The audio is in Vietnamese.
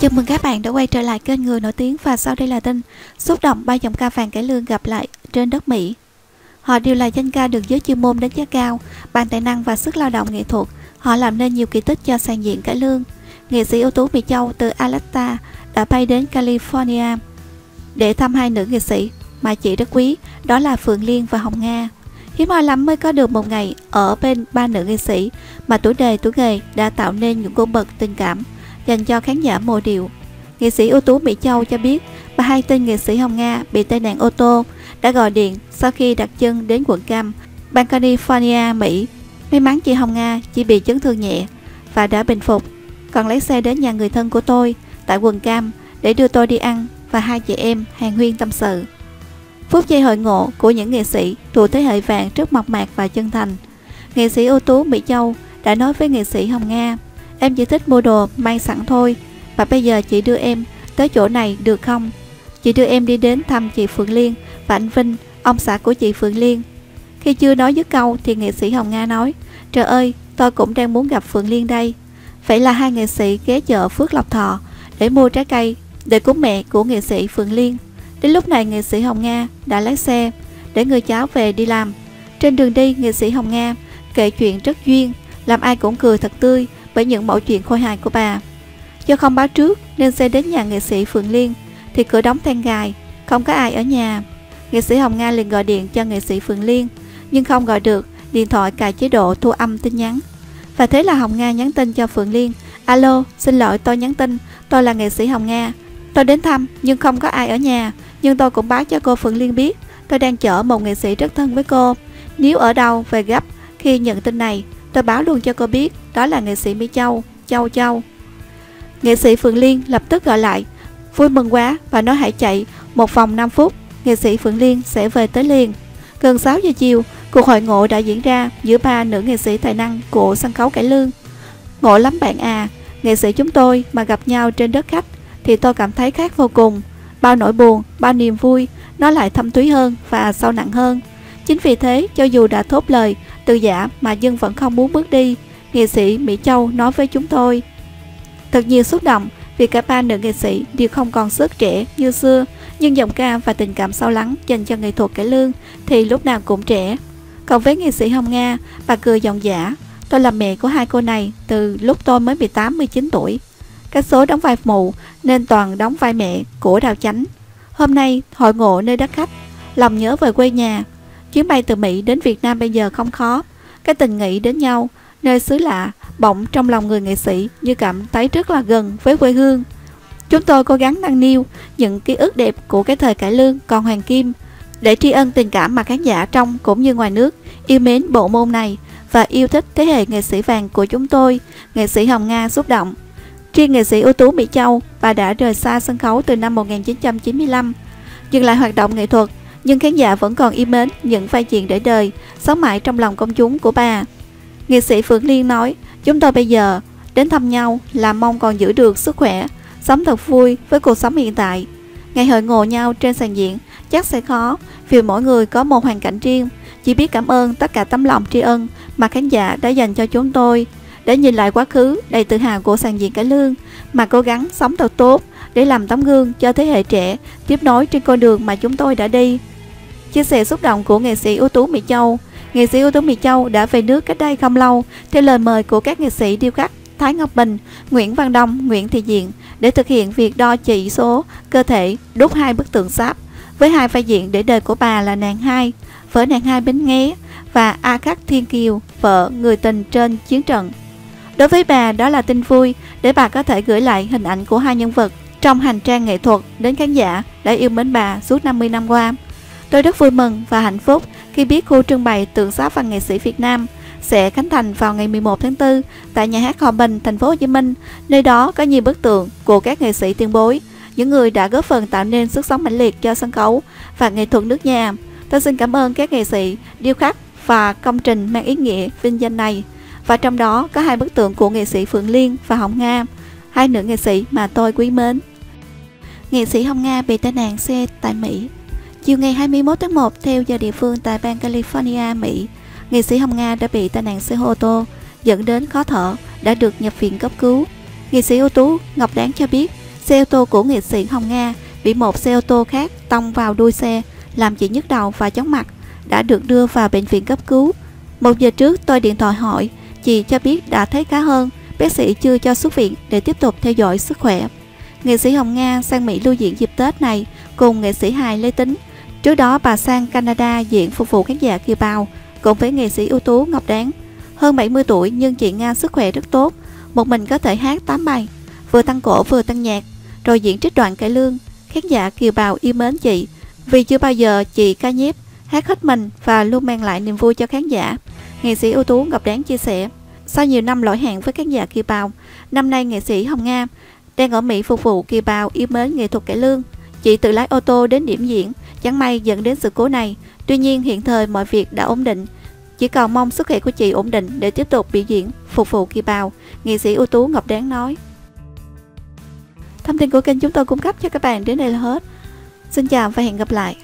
Chào mừng các bạn đã quay trở lại kênh Người Nổi Tiếng và sau đây là tin. Xúc động, ba giọng ca vàng Cải Lương gặp lại trên đất Mỹ. Họ đều là danh ca được giới chuyên môn đánh giá cao, Bằng tài năng và sức lao động nghệ thuật. Họ làm nên nhiều kỳ tích cho sàn diện Cải Lương. Nghệ sĩ ưu tú Mỹ Châu từ Alaska đã bay đến California Để thăm hai nữ nghệ sĩ mà chị rất quý, Đó là Phượng Liên và Hồng Nga. Hiếm hoi lắm mới có được một ngày ở bên ba nữ nghệ sĩ mà tuổi đời tuổi nghề đã tạo nên những cung bậc tình cảm dành cho khán giả mùa điệu. Nghệ sĩ ưu tú Mỹ Châu cho biết bà hai tên nghệ sĩ Hồng Nga bị tai nạn ô tô đã gọi điện sau khi đặt chân đến quận Cam, bang California, Mỹ. May mắn chị Hồng Nga chỉ bị chấn thương nhẹ và đã bình phục, còn lấy xe đến nhà người thân của tôi tại quận Cam để đưa tôi đi ăn và hai chị em hàng huyên tâm sự. Phút giây hội ngộ của những nghệ sĩ thuộc thế hệ vàng rất mộc mạc và chân thành. Nghệ sĩ ưu tú Mỹ Châu đã nói với nghệ sĩ Hồng Nga Em chỉ thích mua đồ mang sẵn thôi Và bây giờ chị đưa em tới chỗ này được không? Chị đưa em đi đến thăm chị Phượng Liên và anh Vinh, ông xã của chị Phượng Liên. Khi chưa nói dứt câu thì nghệ sĩ Hồng Nga nói Trời ơi, tôi cũng đang muốn gặp Phượng Liên đây. Vậy là hai nghệ sĩ ghé chợ Phước Lộc Thọ để mua trái cây để cúng mẹ của nghệ sĩ Phượng Liên. Đến lúc này nghệ sĩ Hồng Nga đã lái xe để người cháu về đi làm. Trên đường đi, nghệ sĩ Hồng Nga kể chuyện rất duyên, làm ai cũng cười thật tươi bởi những mẫu chuyện khôi hài của bà. Do không báo trước nên xe đến nhà nghệ sĩ Phượng Liên thì cửa đóng then gài, không có ai ở nhà. Nghệ sĩ Hồng Nga liền gọi điện cho nghệ sĩ Phượng Liên nhưng không gọi được, điện thoại cài chế độ thu âm tin nhắn. Và thế là Hồng Nga nhắn tin cho Phượng Liên Alo, xin lỗi tôi nhắn tin, tôi là nghệ sĩ Hồng Nga. Tôi đến thăm nhưng không có ai ở nhà, nhưng tôi cũng báo cho cô Phượng Liên biết tôi đang chở một nghệ sĩ rất thân với cô. Nếu ở đâu về gấp khi nhận tin này, tôi báo luôn cho cô biết đó là nghệ sĩ Mỹ Châu, Châu Châu. Nghệ sĩ Phượng Liên lập tức gọi lại, vui mừng quá và nói hãy chạy một vòng 5 phút, nghệ sĩ Phượng Liên sẽ về tới liền. Gần 6 giờ chiều, cuộc hội ngộ đã diễn ra giữa ba nữ nghệ sĩ tài năng của sân khấu cải lương. Ngộ lắm bạn à, nghệ sĩ chúng tôi mà gặp nhau trên đất khách thì tôi cảm thấy khác vô cùng. Bao nỗi buồn, bao niềm vui, nó lại thâm thúy hơn và sâu nặng hơn. Chính vì thế, cho dù đã thốt lời từ giả mà dân vẫn không muốn bước đi, nghệ sĩ Mỹ Châu nói với chúng tôi. Thật nhiều xúc động vì cả ba nữ nghệ sĩ đều không còn sức trẻ như xưa, nhưng giọng ca và tình cảm sâu lắng dành cho nghệ thuật cải lương thì lúc nào cũng trẻ. Còn với nghệ sĩ Hồng Nga, bà cười giọng giả, tôi là mẹ của hai cô này từ lúc tôi mới 18-19 tuổi. Các số đóng vai mụ nên toàn đóng vai mẹ của Đào Chánh. Hôm nay hội ngộ nơi đất khách, lòng nhớ về quê nhà. Chuyến bay từ Mỹ đến Việt Nam bây giờ không khó. Cái tình nghĩ đến nhau nơi xứ lạ, bỗng trong lòng người nghệ sĩ như cảm thấy rất là gần với quê hương. Chúng tôi cố gắng nâng niu những ký ức đẹp của cái thời cải lương còn hoàng kim để tri ân tình cảm mà khán giả trong cũng như ngoài nước yêu mến bộ môn này và yêu thích thế hệ nghệ sĩ vàng của chúng tôi, nghệ sĩ Hồng Nga xúc động. Riêng nghệ sĩ ưu tú Mỹ Châu, bà đã rời xa sân khấu từ năm 1995, dừng lại hoạt động nghệ thuật, nhưng khán giả vẫn còn yêu mến những vai diễn để đời, sống mãi trong lòng công chúng của bà. Nghệ sĩ Phượng Liên nói, chúng tôi bây giờ đến thăm nhau là mong còn giữ được sức khỏe, sống thật vui với cuộc sống hiện tại. Ngày hội ngộ nhau trên sàn diễn chắc sẽ khó vì mỗi người có một hoàn cảnh riêng. Chỉ biết cảm ơn tất cả tấm lòng tri ân mà khán giả đã dành cho chúng tôi để nhìn lại quá khứ đầy tự hào của sàn diễn cải lương mà cố gắng sống thật tốt để làm tấm gương cho thế hệ trẻ tiếp nối trên con đường mà chúng tôi đã đi. Chia sẻ xúc động của nghệ sĩ ưu tú Mỹ Châu Nghệ sĩ ưu tú Mỹ Châu đã về nước cách đây không lâu theo lời mời của các nghệ sĩ điêu khắc Thái Ngọc Bình, Nguyễn Văn Đông, Nguyễn Thị Diện để thực hiện việc đo chỉ số cơ thể đúc hai bức tượng sáp với hai vai diễn để đời của bà là nàng hai, vợ nàng hai Bến Nghé và A Khắc Thiên Kiều, vợ người tình trên chiến trận. Đối với bà đó là tin vui để bà có thể gửi lại hình ảnh của hai nhân vật trong hành trang nghệ thuật đến khán giả đã yêu mến bà suốt 50 năm qua. Tôi rất vui mừng và hạnh phúc khi biết khu trưng bày tượng sáp văn nghệ sĩ Việt Nam sẽ khánh thành vào ngày 11 tháng 4 tại nhà hát Hòa Bình, thành phố Hồ Chí Minh. Nơi đó có nhiều bức tượng của các nghệ sĩ tiền bối, những người đã góp phần tạo nên sức sống mãnh liệt cho sân khấu và nghệ thuật nước nhà. Tôi xin cảm ơn các nghệ sĩ điêu khắc và công trình mang ý nghĩa vinh danh này. Và trong đó có hai bức tượng của nghệ sĩ Phượng Liên và Hồng Nga, hai nữ nghệ sĩ mà tôi quý mến. Nghệ sĩ Hồng Nga bị tai nạn xe tại Mỹ Chiều ngày 21 tháng 1 theo giờ địa phương tại bang California, Mỹ, nghệ sĩ Hồng Nga đã bị tai nạn xe ô tô dẫn đến khó thở, đã được nhập viện cấp cứu. Nghệ sĩ ưu tú Ngọc Đáng cho biết Xe ô tô của nghệ sĩ Hồng Nga bị một xe ô tô khác tông vào đuôi xe, làm chị nhức đầu và chóng mặt, đã được đưa vào bệnh viện cấp cứu. Một giờ trước tôi điện thoại hỏi, chị cho biết đã thấy khá hơn, bác sĩ chưa cho xuất viện để tiếp tục theo dõi sức khỏe. Nghệ sĩ Hồng Nga sang Mỹ lưu diễn dịp Tết này cùng nghệ sĩ hài Lê Tính. Trước đó bà sang Canada diễn phục vụ khán giả kiều bào cùng với nghệ sĩ ưu tú Ngọc Đáng. Hơn 70 tuổi nhưng chị Nga sức khỏe rất tốt, một mình có thể hát 8 bài, vừa tăng cổ vừa tăng nhạc, rồi diễn trích đoạn cải lương. Khán giả kiều bào yêu mến chị vì chưa bao giờ chị ca nhiếp, hát hết mình và luôn mang lại niềm vui cho khán giả. Nghệ sĩ ưu tú Ngọc Đáng chia sẻ, sau nhiều năm lỗi hẹn với khán giả kiều bào, năm nay nghệ sĩ Hồng Nga đang ở Mỹ phục vụ kiều bào yêu mến nghệ thuật cải lương. Chị tự lái ô tô đến điểm diễn, chẳng may dẫn đến sự cố này. Tuy nhiên hiện thời mọi việc đã ổn định. Chỉ còn mong sức khỏe của chị ổn định để tiếp tục biểu diễn, phục vụ kiều bào, nghệ sĩ ưu tú Ngọc Đáng nói. Thông tin của kênh chúng tôi cung cấp cho các bạn đến đây là hết. Xin chào và hẹn gặp lại.